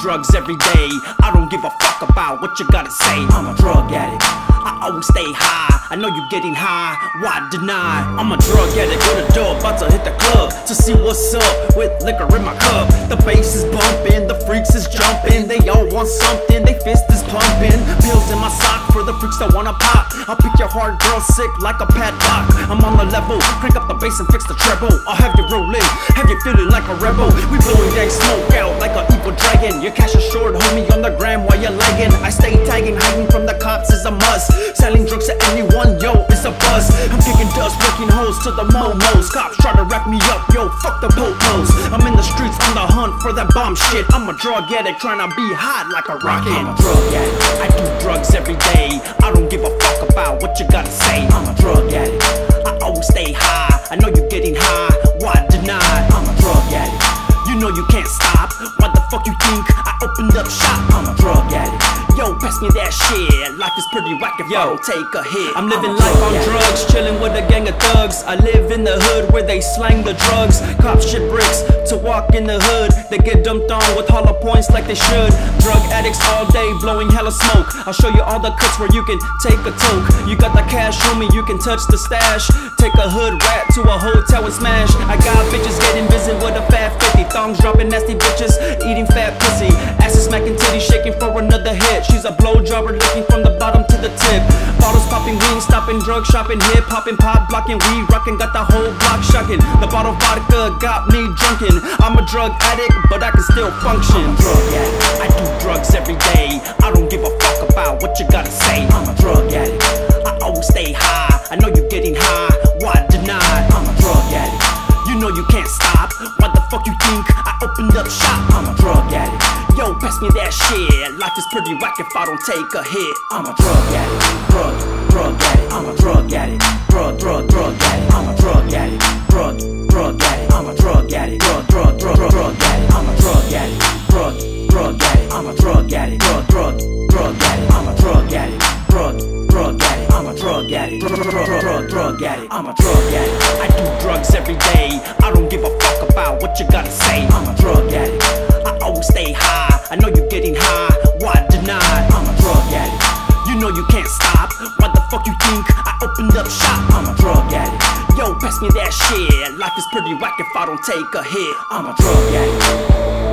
drugs every day. I don't give a fuck about what you gotta say. I'm a drug addict. I always stay high. I know you're getting high. Why deny? I'm a drug addict with a door, about to hit the club to see what's up with liquor in my cup. The bass is bumping, the freaks is jumping. They all want something, they fist is pumping. Pills in my sock for the freaks that wanna pop. I'll pick your heart, girl, sick like a padlock. I'm on the level, crank up the bass and fix the treble. I'll have you rolling, have you feeling like a rebel. We blowing gang smoke out evil. Your cash is short, homie, on the gram while you're lagging. I stay tagging, hiding from the cops is a must. Selling drugs to anyone, yo, it's a buzz. I'm kicking dust, breaking holes to the momos. Cops try to wrap me up, yo, fuck the popos. I'm in the streets on the hunt for that bomb shit. I'm a drug addict trying to be hot like a rocket. I'm a drug addict. I do drugs every day. I don't give a fuck about what you gotta say. I'm a drug addict. I always stay high. I know you're getting high. Why deny? I'm a drug addict. You know you can't stop. Fuck you think? Pass me that shit. Life is pretty whack if I don't take a hit. I'm living life on drugs, chilling with a gang of thugs. I live in the hood where they slang the drugs. Cops shit bricks to walk in the hood. They get dumped on with hollow points like they should. Drug addicts all day blowing hella smoke. I'll show you all the cuts where you can take a toke. You got the cash, homie, you can touch the stash. Take a hood rat to a hotel and smash. I got bitches getting busy with a fat 50. Thongs dropping nasty bitches, eating fat pussy. Asses smacking titties, shaking for another hit. She's a blow jobber looking from the bottom to the tip. Bottles popping, wings stopping, drug shopping, hip hopping, pop blocking, weed rocking, got the whole block shocking. The bottle vodka got me drunken. I'm a drug addict, but I can still function. Drug addict. I do drugs every day. I don't give a fuck about what you gotta say. I'm a drug addict. I always stay high. I know you're getting high. Why deny? I'm a drug addict. You know you can't stop. What the fuck you think? I opened up shop. I'm a drug addict. Yo, pass me that shit. Life is pretty whack if I don't take a hit. I'm a drug addict. Drug, drug addict. I'm a drug addict. Drug, drug, drug addict. I'm a drug addict. Drug, drug addict. I'm a drug addict. Drug, drug, drug, drug, addict. I'm a drug addict. Drug, drug addict. I'm a drug addict. Drug, drug, drug addict. I'm a drug addict. Drug, drug addict. I'm a drug addict. Drug, drug, drug addict. I'm a drug addict. I do drugs every day. I don't give a fuck about what you gotta say. I'm a drug I know you're getting high. Why deny? I'm a drug addict. You know you can't stop. What the fuck you think? I opened up shop. I'm a drug addict. Yo, pass me that shit. Life is pretty whack if I don't take a hit. I'm a drug addict.